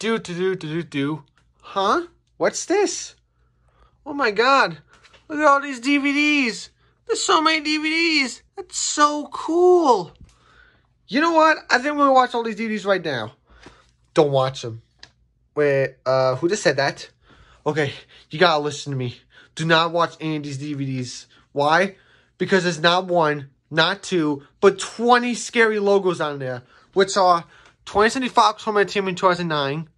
Do do do do do do. Huh? What's this? Oh my god. Look at all these DVDs. There's so many DVDs. That's so cool. You know what? I think we're gonna watch all these DVDs right now. Don't watch them. Wait, uh, who just said that? Okay, you gotta listen to me. Do not watch any of these DVDs. Why? Because there's not one, not two, but 20 scary logos on there, which are 20th Fox Home Entertainment 2009,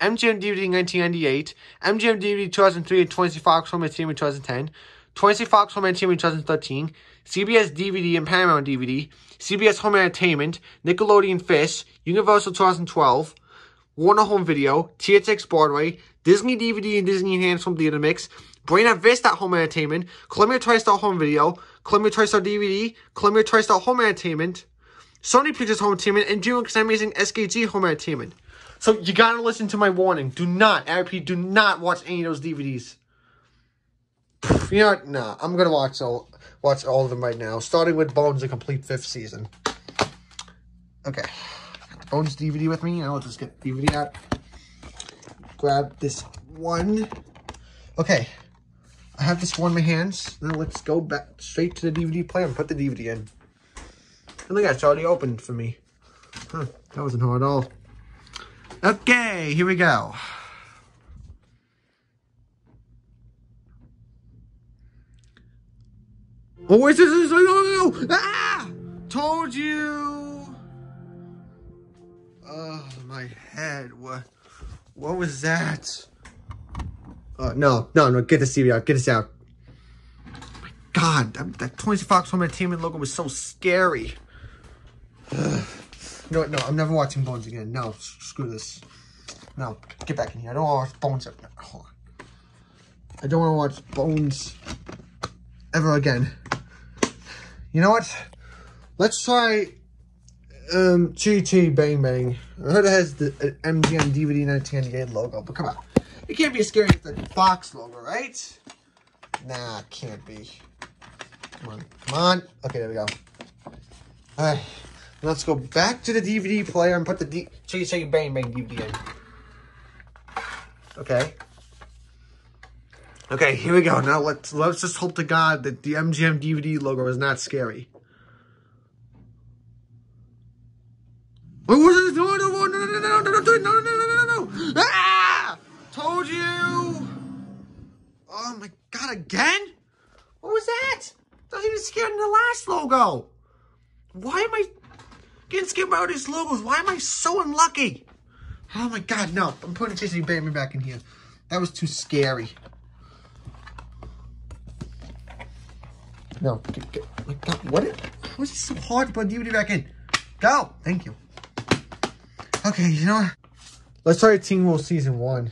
MGM DVD 1998, MGM DVD 2003 and 20th Fox Home Entertainment 2010, 20th Fox Home Entertainment 2013, CBS DVD and Paramount DVD, CBS Home Entertainment, Nickelodeon Fish, Universal 2012, Warner Home Video, THX Broadway, Disney DVD and Disney Enhanced Home Theater Mix, Buena Vista Home Entertainment, Columbia TriStar Home Video, Columbia TriStar DVD, Columbia TriStar Home Entertainment, Sony Pictures Home Entertainment, and DreamWorks Animation SKG Home Entertainment. So you gotta listen to my warning. Do not, I repeat, do not watch any of those DVDs. You know what? Nah, I'm gonna watch all watch all of them right now, starting with Bones, the complete fifth season. Okay, Bones DVD with me. Now let's just get DVD out. Grab this one. Okay, I have this one in my hands. Now let's go back straight to the DVD player and put the DVD in. And look, it's already opened for me. Huh, that wasn't hard at all. Okay, here we go. Oh, wait, this is, no, no, no, ah! Told you. Oh, my head, what, what was that? Uh, no, no, no, get this TV out, get this out. my God, that, that 20 Fox Home Entertainment logo was so scary. You know what, no, I'm never watching Bones again. No, screw this. No, get back in here. I don't want to watch Bones. Hold on. I don't want to watch Bones ever again. You know what? Let's try um, Chitty Bang Bang. I heard it has the uh, MGM DVD 1998 logo, but come on. It can't be as scary as the Fox logo, right? Nah, can't be. Come on, come on. Okay, there we go. All right, let's go back to the DVD player and put the D Chitty Chitty Bang Bang DVD in. Okay. Okay, here we go. Now let's let's just hope to God that the MGM DVD logo is not scary. What was it? No, no, no, no, no, no, no, no, no, no, no, no, no, Ah! Told you. Oh my God, again? What was that? Doesn't even scare than the last logo. Why am I getting skip about these logos? Why am I so unlucky? Oh my God, no. I'm putting Chitty Bang Bang back in here. That was too scary. No, get, get, my God, what? Is it so hard to put DVD back in? Go! Thank you. Okay, you know what? Let's try Teen Wolf Season 1.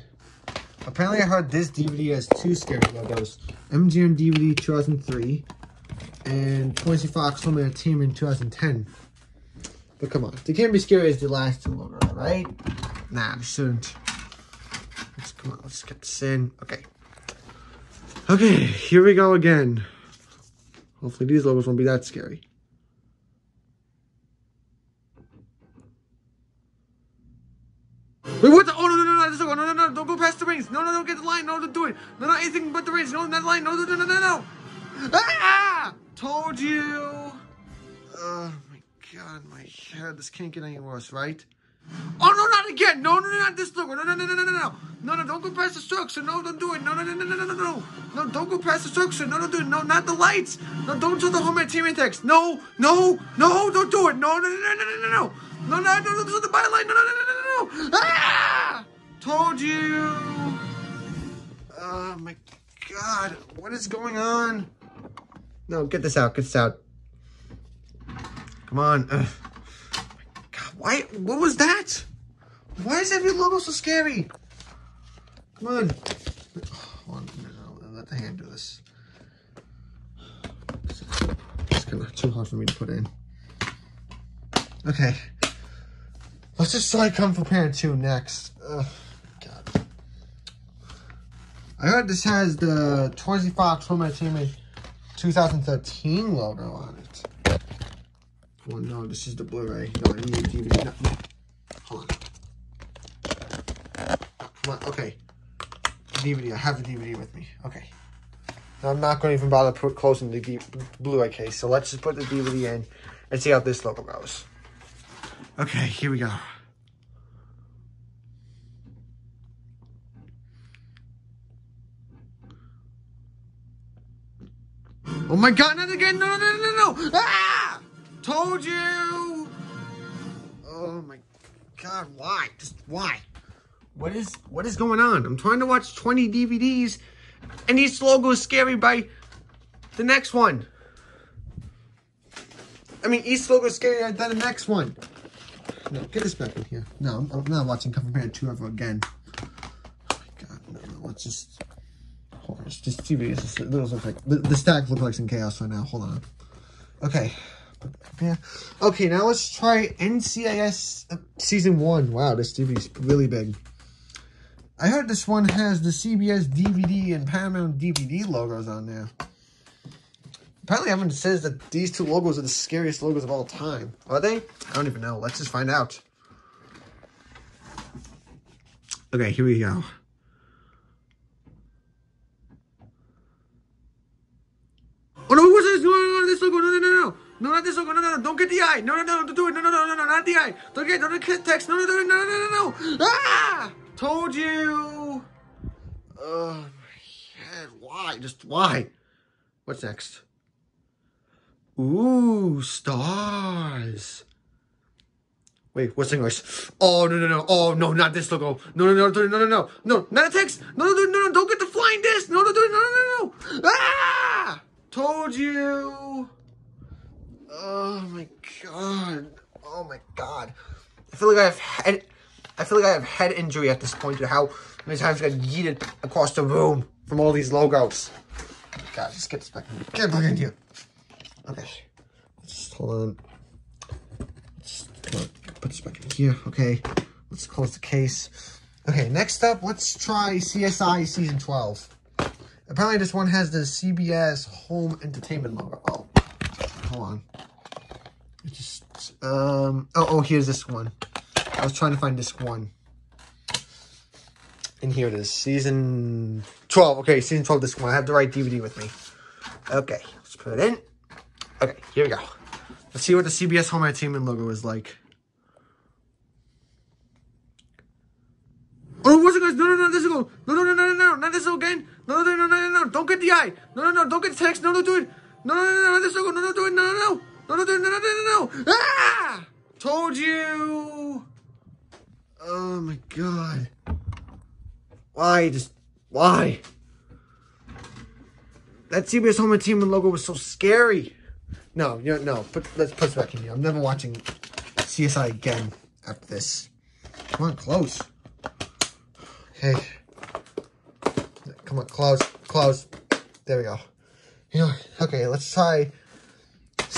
Apparently I heard this DVD has two scary logos. MGM DVD 2003 and 20 Fox Home Entertainment 2010. But come on, they can't be scary as the last two logos, right? Nah, they shouldn't. Let's come on, let's get this in. Okay. Okay, here we go again. Hopefully these logos won't be that scary. Wait, what the? Oh, no, no, no, no, this no, no, no, don't go past the rings. No, no, don't get the line. No, don't do it. No, not anything but the rings. No, not the line. No, no, no, no, no, no. Ah! Told you. My God, my head. This can't get any worse, right? Oh, no, not again. No, no, no, not this logo. No, no, no, no, no, no, no. No, no, don't go past the structure. No, don't do it. No, no, no, no, no, no, no, no. No, don't go past the structure. No, don't do it. No, not the lights. No, don't do the home entertainment text. No, no, no, don't do it. No, no, no, no, no, no, no, no. No, no, no, no, no, the byline. No, no, no, no, no, no, no. Ah! Told you. Oh, my God. What is going on? No, get this out. Get this out. Come on. God, why? What was that? Why is every logo so scary? Come on. Let the hand do this. It's kind of too hard for me to put in. Okay. Let's just try Kung Fu Panda 2 next. Ugh, God. I heard this has the 20 Fox Home Entertainment 2013 logo on it. Oh no, this is the Blu-ray. No, I need a DVD. No. Hold on. Okay. DVD, I have the DVD with me. Okay. Now, I'm not going to even bother put closing the Blu-ray case, so let's just put the DVD in and see how this logo goes. Okay, here we go. Oh my god, not again! No, no, no, no, no! Ah! Told you! Oh my god, why? Just why? What is what is going on? I'm trying to watch 20 DVDs and each logo is scary by the next one. I mean, each logo is scarier than the next one. No, get this back in here. No, I'm, I'm not watching Kung Fu Panda 2 ever again. Oh my god, no, no, let's just... Hold on, just TV. Just, it looks like, the, the stack looks like some chaos right now. Hold on. Okay. Yeah. Okay, now let's try NCIS uh, Season 1. Wow, this TV is really big. I heard this one has the CBS DVD and Paramount DVD logos on there. Apparently, everyone says that these two logos are the scariest logos of all time. Are they? I don't even know. Let's just find out. Okay, here we go. Oh no, what's this? No, no, no, this logo. No, no, no, no. No, not this logo. No, no, no. Don't get the eye. No, no, no, don't do it. No, no, no, no, no, not the eye. Don't get, don't get text. No, no, no, no, no, no, no. Ah! Told you. Oh, my head. Why? Just why? What's next? Ooh, stars. Wait, what's English? Oh, no, no, no. Oh, no, not this logo. No, no, no, no, no, no, no. No, not a text. No, no, no, no, no. Don't get the flying disc. No, no, no, no, no, no. Ah! Told you. Oh, my God. Oh, my God. I feel like I have head... I feel like I have head injury at this point to how many times I got yeeted across the room from all these logos. God, just get this back in. Get back in here. Okay. Just hold on. Just, come on. Put this back in here. Okay. Let's close the case. Okay, next up, let's try CSI Season 12. Apparently this one has the CBS Home Entertainment logo. Oh, hold on. Um, oh, oh, here's this one. I was trying to find this one. And here it is. Season 12. Okay, season 12, this one. I have the right DVD with me. Okay, let's put it in. Okay, here we go. Let's see what the CBS Home Entertainment logo is like. Oh, what's it guys? No, no, no, this is go. No, no, no, no, no, no, not this again. No, no, no, no, no, no, don't get the eye. No, no, no, don't get the text. No, no, do it. No, no, no, no, not this go. No, no, do it. No, no, no. No, no. No, no. Ah! Told you. Oh my god. Why? Just why? That CBS Home Entertainment logo was so scary. No, you know, no. Put, let's put this back in here. I'm never watching CSI again after this. Come on, close. Okay. Come on, close, close. There we go. You know, okay, let's try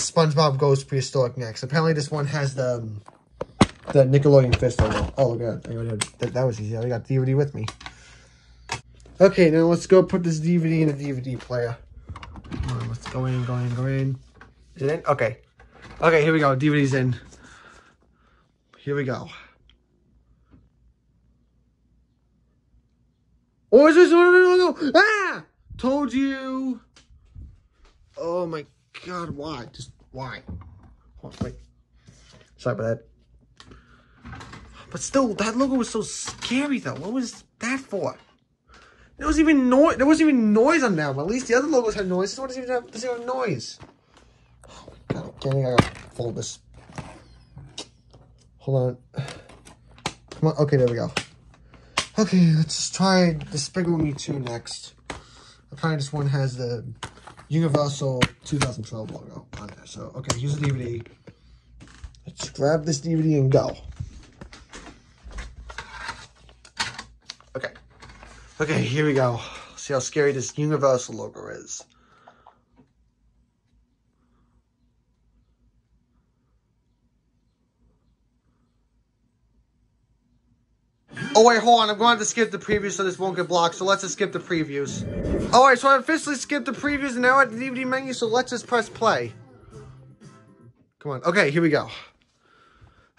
SpongeBob Goes Prehistoric next. Apparently this one has the... Um, the Nickelodeon Fish logo. Oh, look at that. that. That was easy. I got DVD with me. Okay, now let's go put this DVD in a DVD player. On, let's go in, go in, go in. Is it in? Okay. Okay, here we go. DVD's in. Here we go. Oh, is this? No, no, no, no. Ah! Told you. Oh my god, why? Just why? Oh, wait. Sorry about that. But still, that logo was so scary though. What was that for? There was even noise. There wasn't even noise on that. them. At least the other logos had noise. This one doesn't even have, doesn't have noise. Oh my god! I can't. I gotta fold this. Hold on. Come on. Okay, there we go. Okay, let's just try Despicable Me 2 next. Apparently this one has the Universal 2012 logo on there. So, okay, here's the DVD. Let's grab this DVD and go. Okay. Okay, here we go. See how scary this Universal logo is. Oh wait, hold on. I'm going to skip the previews so this won't get blocked. So let's just skip the previews. Oh, Alright, so I officially skipped the previews and now at the DVD menu, so let's just press play. Come on. Okay, here we go.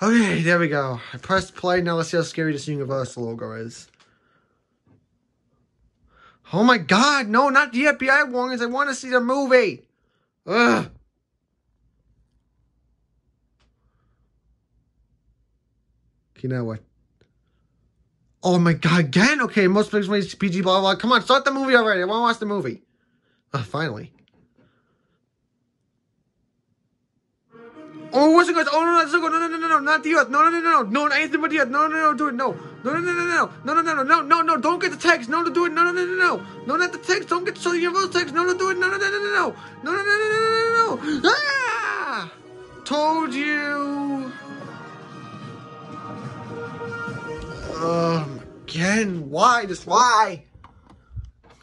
Okay, there we go. I pressed play. Now let's see how scary this Universal logo is. Oh my god, no, not the FBI warnings. I want to see the movie. Ugh. Okay, what? Oh my god, again? Okay, most places PG, blah, blah. Come on, start the movie already. I want to watch the movie. Oh, finally. Oh, what's it going? Oh, no, no, no, no, no, no, no, not the earth. No, no, no, no, no, no, anything but the earth. No, no, no, do it. No, no, no, no, no, no, no, no, no, no, no, no, don't get the text. No, no, do it. No, no, no, no, no, no, not the text. Don't get so you have text. No, no, do it. No, no, no, no, no, no, no, no, no, no, no, no, no. Ah! Told you. Um, again, why? Just why?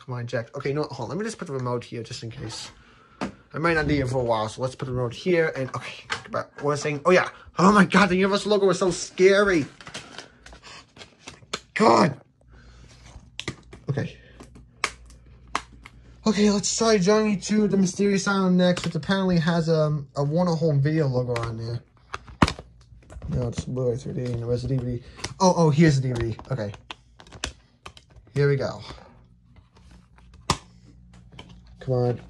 Come on, Jack. Okay, no, hold on. Let me just put the remote here just in case. I might not need it for a while, so let's put the remote here. And okay, what was I saying? Oh yeah. Oh my god, the Universal logo was so scary. God. Okay. Okay, let's try Journey 2 the Mysterious Island next, which apparently has um, a Warner Home Video logo on there. No, it's Blu-ray 3D and where's the DVD? Oh, oh, here's the DVD. Okay. Here we go. Come on.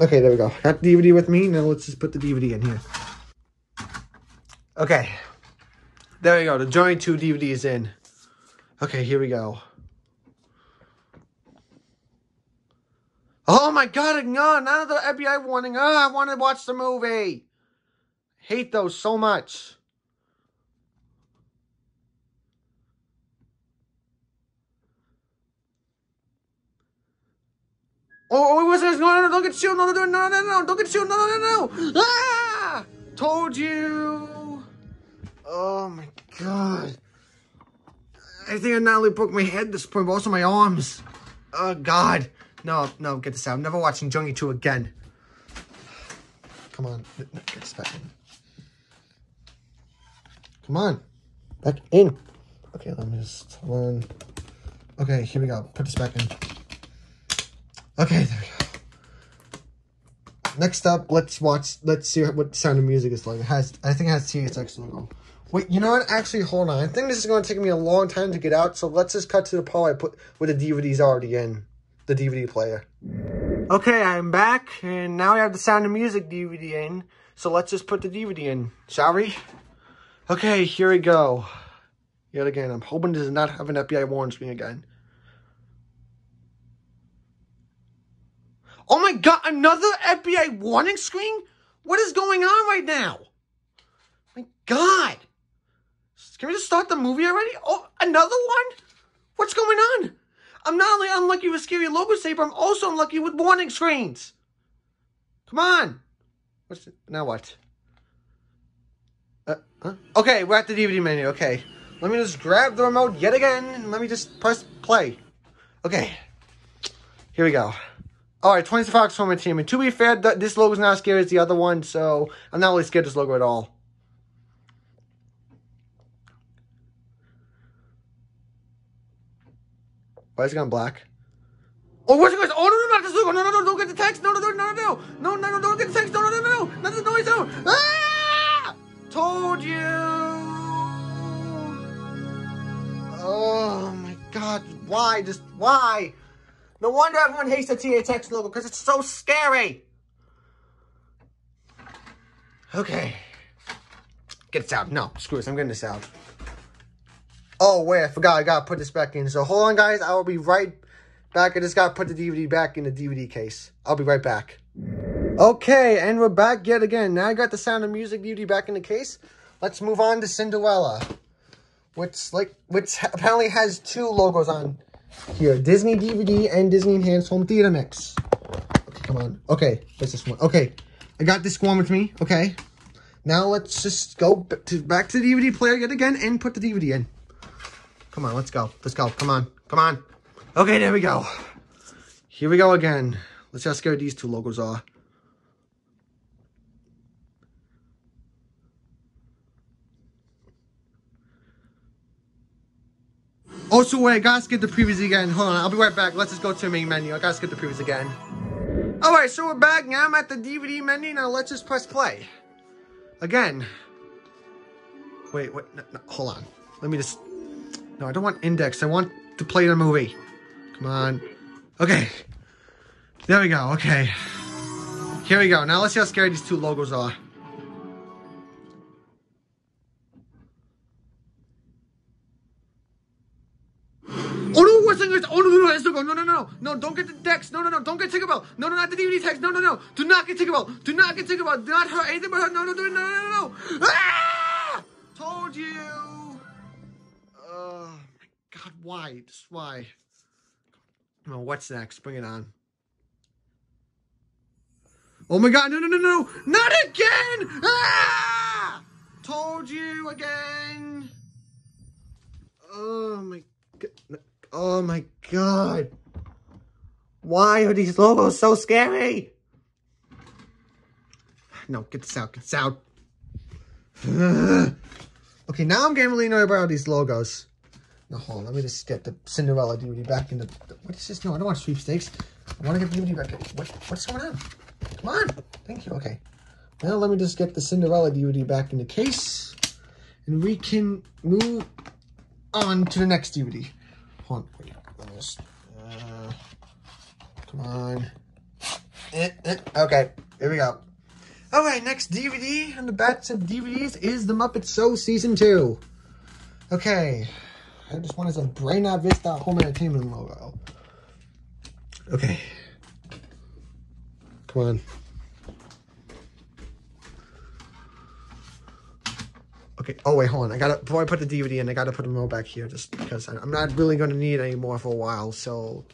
Okay, there we go. Got the DVD with me. Now let's just put the DVD in here. Okay. There we go. The Journey 2 DVD is in. Okay, here we go. Oh my god, no, none of the FBI warning. Oh, I want to watch the movie. Hate those so much. Oh, oh, what's this? No, no, no, don't get shielded. No, no, no, no, no, no, don't get shielded. No, no, no, no. Ah! Told you. Oh, my God. I think I not only broke my head this point, but also my arms. Oh, God. No, no, get this out. I'm never watching Journey 2 again. Come on. Get this back in. Come on. Back in. Okay, let me just one. Okay, here we go. Put this back in. Okay, there we go. Next up, let's watch, let's see what Sound of Music is like. It has, I think it has THX logo. Wait, you know what? Actually, hold on. I think this is going to take me a long time to get out, so let's just cut to the part I put with the DVDs already in the DVD player. Okay, I'm back, and now I have the Sound of Music DVD in, so let's just put the DVD in, shall we? Okay, here we go. Yet again, I'm hoping this does not have an FBI warning screen again. Oh my god, another FBI warning screen? What is going on right now? My god. Can we just start the movie already? Oh, another one? What's going on? I'm not only unlucky with scary logo saber, I'm also unlucky with warning screens. Come on. What's? Now what? Uh, huh? Okay, we're at the DVD menu. Okay. Let me just grab the remote yet again and let me just press play. Okay. Here we go. All right, 20 Fox Home Team. And to be fair, th this logo is not as scary as the other one, so I'm not really scared of this logo at all. Why is it gone black? Oh, where's it going? Oh, no, no, not this logo. No, no, no, don't get the text. No, no, no, no, no, no, no, no, don't get the text. No, no, no, no, no, not the noise. No. Ah! Told you. Oh, my God. Why? Just why? No wonder everyone hates the THX logo because it's so scary. Okay. Get this out. No, screw this. I'm getting this out. Oh, wait. I forgot. I got to put this back in. So hold on, guys. I will be right back. I just got to put the DVD back in the DVD case. I'll be right back. Okay, and we're back yet again. Now I got the Sound of Music DVD back in the case. Let's move on to Cinderella. Which, like, which apparently has two logos on here, Disney DVD and Disney Enhanced Home Theater Mix. Okay, come on. Okay, what's this one? Okay, I got this one with me. Okay, now let's just go to, back to the DVD player yet again and put the DVD in. Come on, let's go. Let's go. Come on. Come on. Okay, there we go. Here we go again. Let's see how these two logos are. Also, wait, I gotta skip the previews again. Hold on, I'll be right back. Let's just go to the main menu. I gotta skip the previews again. Alright, so we're back. Now I'm at the DVD menu. Now let's just press play. Again. Wait, wait, no, no, hold on. Let me just... No, I don't want index. I want to play the movie. Come on. Okay. There we go. Okay. Here we go. Now let's see how scary these two logos are. No, no, don't get the text. No, no, no, don't get Tinkerbell. No, no, not the DVD text. No, no, no, do not get Tinkerbell. Do not get Tinkerbell. Do not hurt anything but her. No, no, no, no, no, no. Ah! Told you. Oh my God, why? Just why? Come what's next? Bring it on. Oh my God, no, no, no, no, not again! Ah! Told you again. Oh my God. Oh my God. Why are these logos so scary? No, get this out, get this out. okay, now I'm getting really annoyed about these logos. No, hold on, let me just get the Cinderella DVD back in the... What is this? No, I don't want sweepstakes. I want to get the DVD back. What, what's going on? Come on. Thank you. Okay. Now let me just get the Cinderella DVD back in the case. And we can move on to the next DVD. Hold on. Wait, let me just, come on. Eh, eh, okay. Here we go. All right, next DVD on the batch of DVDs is The Muppet Show Season 2. Okay. I just wanted some Buena Vista Home Entertainment logo. Okay. Come on. Okay. Oh, wait, hold on. I gotta, before I put the DVD in, I gotta put the remote back here just because I'm not really gonna need it anymore for a while. So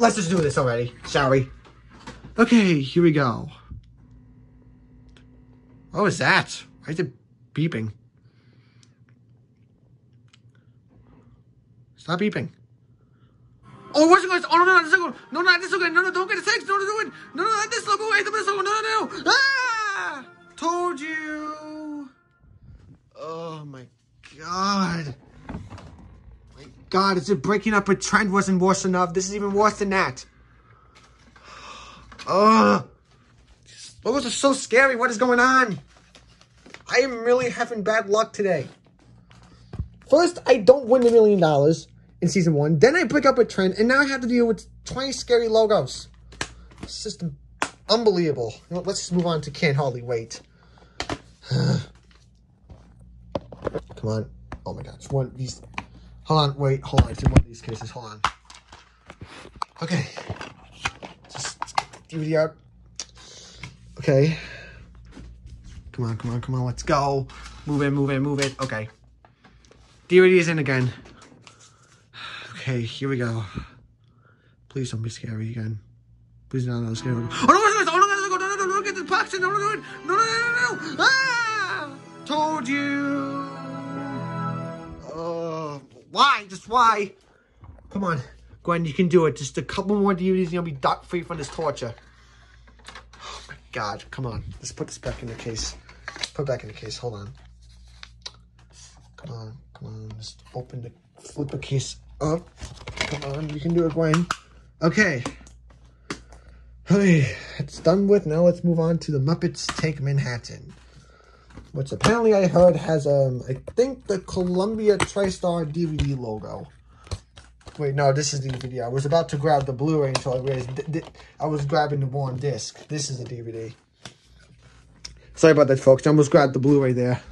let's just do this already, shall we? Okay, here we go. What was that? Why is it beeping? Stop beeping. Oh, what's going on? Oh, no, no, this logo. No, not this logo. No, no, don't get the text. No, no, do it. No, no, not this logo. Wait, this logo. No, no, no. Ah! Told you. Oh, my God. God, is it breaking up a trend wasn't worse enough? This is even worse than that. Ugh. Logos are so scary. What is going on? I am really having bad luck today. First, I don't win the million dollars in season one. Then I pick up a trend, and now I have to deal with 20 scary logos. It's just unbelievable. You know, let's just move on to Can't Hardly Wait. Come on. Oh my gosh. One these. Hold on. Wait. Hold on. It's in one of these cases. Hold on. Okay. Just DVD out. Okay. Come on. Come on. Come on. Let's go. Move it. Move it. Move it. Okay. DVD is in again. Okay, here we go. Please don't be scary again. Please don't be scary. Oh no, oh no, oh no, no, no, no, no, no, no, get the box no, no, no, no, no, no, no, no, ah! Told you. Why? Just why? Come on, Gwen, you can do it. Just a couple more DVDs and you'll be dot free from this torture. Oh my God, come on. Let's put this back in the case. Put it back in the case, hold on. Come on, come on, just open the, flip the case up. Come on, you can do it, Gwen. Okay. Hey, it's done with. Now let's move on to the Muppets Take Manhattan. Which apparently I heard has, um, I think the Columbia TriStar DVD logo. Wait, no, this is the DVD. I was about to grab the Blu-ray until I realized I was grabbing the wrong disc. This is a DVD. Sorry about that, folks. I almost grabbed the Blu-ray there.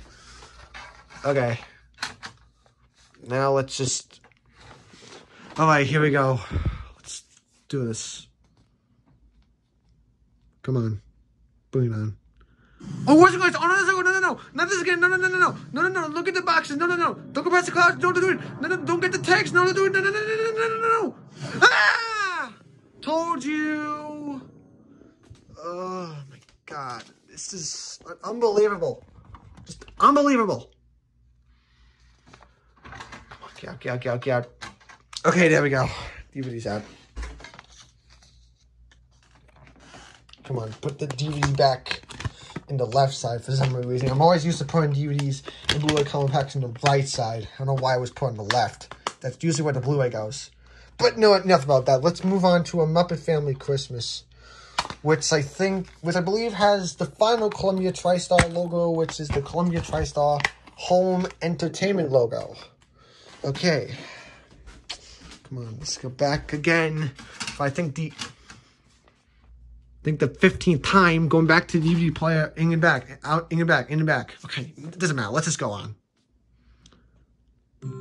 Okay. Now let's just... Alright, here we go. Let's do this. Come on. Bring it on. Oh, what's going on? Oh, no, no, no, no, not this again. No, no, no, no, no, no, no, no. Look at the boxes. No, no, no. Don't go past the cards. Don't do it. No, no, don't get the text. No, no, it. No, no, no, no, no, no, no, no. Ah! Told you. Oh my God, this is unbelievable. Just unbelievable. Out, get out, get out. Okay, there we go. DVD's out. Come on, put the DVD back in the left side for some reason. I'm always used to putting DVDs and Blu-ray color packs in the right side. I don't know why I was put on the left. That's usually where the Blu-ray goes. But no, enough about that. Let's move on to a Muppet Family Christmas, which I think, which I believe has the final Columbia TriStar logo, which is the Columbia TriStar Home Entertainment logo. Okay. Come on, let's go back again I think the I think the 15th time going back to the DVD player, in and back, out, in and back, in and back. Okay, it doesn't matter. Let's just go on.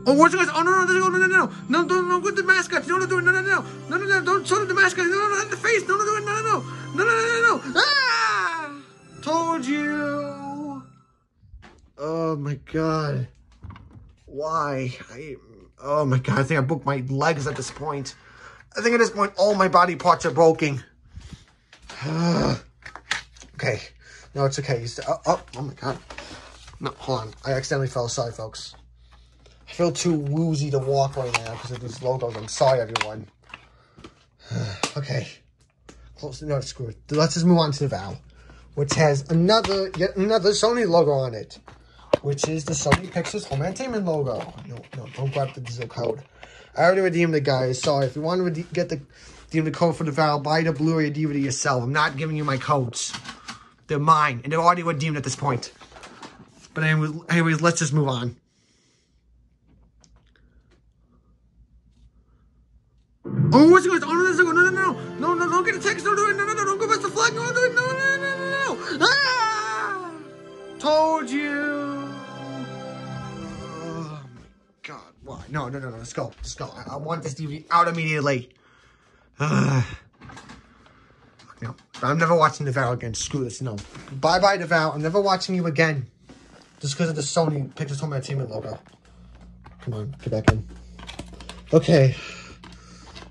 Oh, what's going on? Oh, no, no, no, no, no, no, no, no, no, with the mascots. No, no, it. No, no, no, no, no, no, don't show the mascots. No, no, no, in the face. No, no. No, no, no, no, no, no, no, no. Ah! Told you. Oh my god. Why? I. Oh my god. I think I broke my legs at this point. I think at this point all my body parts are broken. okay. No, it's okay. He's, oh, oh, oh my god. No, hold on. I accidentally fell. Sorry, folks. I feel too woozy to walk right now because of these logos. I'm sorry, everyone. okay. Close. No, screw it. Let's just move on to the Vow, which has another, yet another Sony logo on it, which is the Sony Pictures Home Entertainment logo. No, no, don't grab the digital code. I already redeemed it, guys. So if you want to get the redeem the code for the Vow, buy the Blu-ray DVD yourself. I'm not giving you my codes. They're mine, and they're already redeemed at this point. But anyways, anyways let's just move on. Oh, what's going on? Oh, no, no, no, no, no, no, no, don't get a text. Do it. No, no, no, don't go past the flag. No. No, no, no, no, no, no. Ah! Told you. Oh, my God. Why? No, no, no, no. Let's go. Let's go. I, I want this DVD out immediately. No, I'm never watching The Vow again. Screw this. No. Bye-bye, The Vow. I'm never watching you again. Just because of the Sony Pictures Home Entertainment logo. Come on. Get back in. Okay.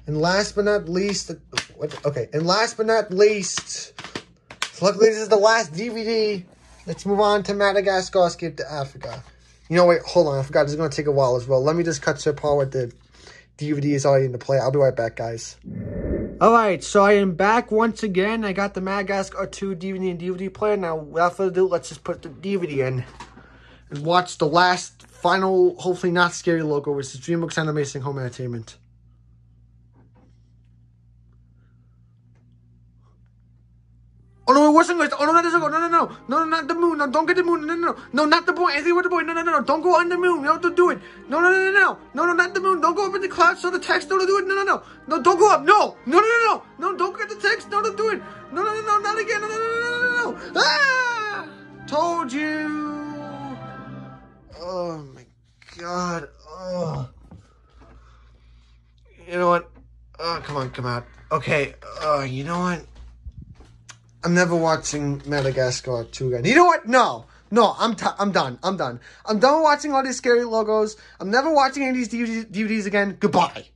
And last but not least, okay, and last but not least, luckily this is the last DVD. Let's move on to Madagascar, Escape 2 Africa. You know, wait, hold on, I forgot, this is going to take a while as well. Let me just cut to a part with the DVD is in the play. I'll be right back, guys. Alright, so I am back once again. I got the Madagascar 2 DVD and DVD player. Now, without further ado, let's just put the DVD in and watch the last, final, hopefully not scary logo, which is DreamWorks Animation Home Entertainment. Oh no, it wasn't going. Oh no, that doesn't go. No, no, no, no, no, not the moon. No, don't get the moon. No, no, no, no, not the boy. Anything with the boy. No, no, no, no, don't go on the moon. No, don't do it. No, no, no, no, no, no, no, not the moon. Don't go up in the clouds. So the text. Don't do it. No, no, no, no, don't go up. No, no, no, no, no, no, don't get the text. No, don't do it. No, no, no, no, not again. No, no, no, no, no, no. Ah! Told you. Oh my god. Oh. You know what? Oh, come on, come out. Okay. Oh, you know what? I'm never watching Madagascar 2 again. You know what? No. No, I'm I'm done. I'm done. I'm done watching all these scary logos. I'm never watching any of these DVDs again. Goodbye.